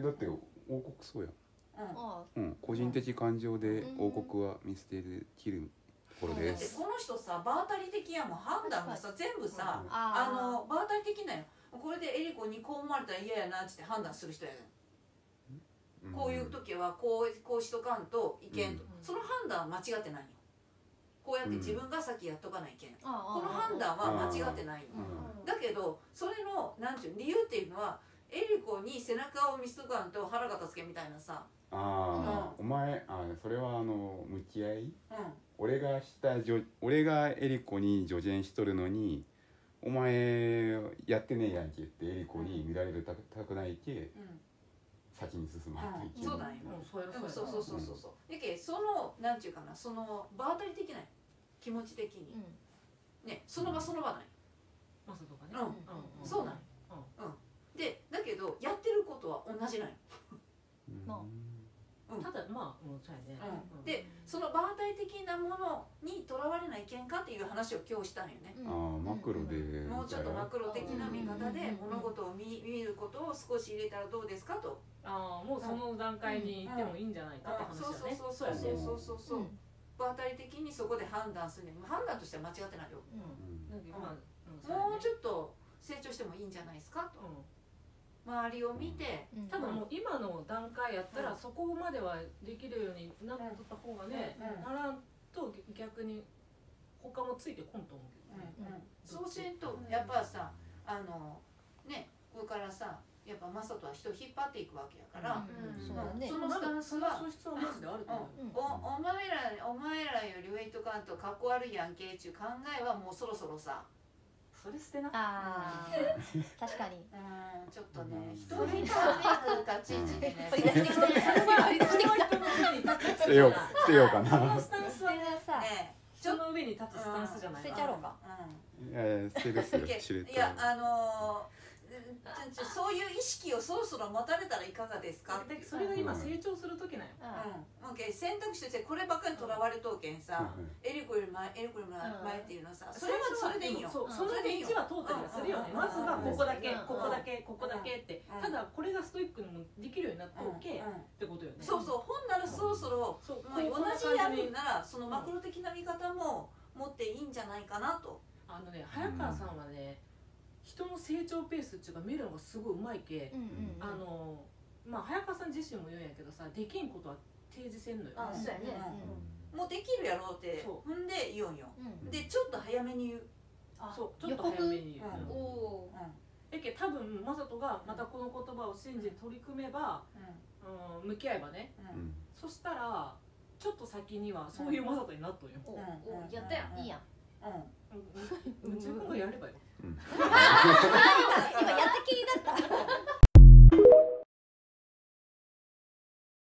えだって王国そうやん。うん。あうん、個人的感情でうん。王国は見捨てる切るところでこの人さ場当たり的やもん。判断がさ全部さうん。ああ。の場当たり的なんよこれでエリコにこう思われたら嫌やなっつって判断する人やねん。こういう時はこうこうしとかんといけんと、うん。その判断は間違ってないよ。こうやって自分が先やっとかないけん、あこの判断は間違ってないよ、うん。だけどそれのなんていうの理由っていうのはエリコに背中を見せとかんと腹が立つけみたいなさ、ああ、お前あそれはあの向き合い？うん、俺がしたじょ俺がエリコに助言しとるのにお前やってねえやんけってエリコに見られるたたくないけうん。先に進まないうん。そうだようんそうやろうん、そううそうそうそうそう。やけそのなんていうかなその場当たり的な気持ち的に、ねその場その場ない？マサとかねうんんそうなんでだけどやってることは同じなんよ。うんまあうんただまあうんそうやねうんでその場当たり的なものにとらわれないけんかっていう話を今日したんよね。ああマクロでもうちょっとマクロ的な見方でうん物事を見見ることを少し入れたらどうですかと。ああもうその段階に行ってもいいんじゃないかって話だねそうそうそうそうそうそうそう。場当たり的にそこで判断するね。判断としては間違ってないよ。うんうんもうちょっと成長してもいいんじゃないですかと。うん周りを見て、多分もう今の段階やったらうん。そこまではできるようになっとった方がねうん。ならんと逆に他もついてこんと思うけどね。うん。そうせんとやっぱさあのねこれからさやっぱマサトは人を引っ張っていくわけやから、うん。うん。そね。そのスタンスそのは素質はマジであると思ううん。おお前らお前らよりウェイト感とかっこ悪いやんけっちゅう考えはもうそろそろさ。それ捨てな。ああ 確かに。うんちょっとねうん。人を引っ張っていく立ち位置でねてよう捨てようかなスタンスはの上に立つスタンスじゃな。い捨てちゃろうかうん。いやいや捨てですよいやたあのそういう意識をそろそろ持たれたらいかがですか？それが今成長する時なんよ。うん、オッケー選択肢としてこればっかりとらわれとうけん。さ、エリコより前エリコより前っていうのはさそれはそれでいいようん。そは通ったりはするよねうん。まずはここだけうん。ここだけただこれがストイックにもできるようになっておけってことよね。そうそうほんならそろそろ、そうまあ、同じやるんならそのマクロ的な見方も持っていいんじゃないかなと、あのね早川さんはね人の成長ペースっていうか見るのがすごいうまいけうんうんあのまあ早川さん自身も言うんやけどさできんことは提示せんのよあそうやね。もうできるやろうってそほんで言うんよ。でちょっと早めに言う、あそうちょっと早めに言う。おおうだけど多分雅人がまたこの言葉を信じて取り組めば、うん、向き合えばね。んうん。うんそしたらちょっと先にはそういう雅人になっとんよ、おうん。おやったやん。いいやん。うん。うん、の子がやればようん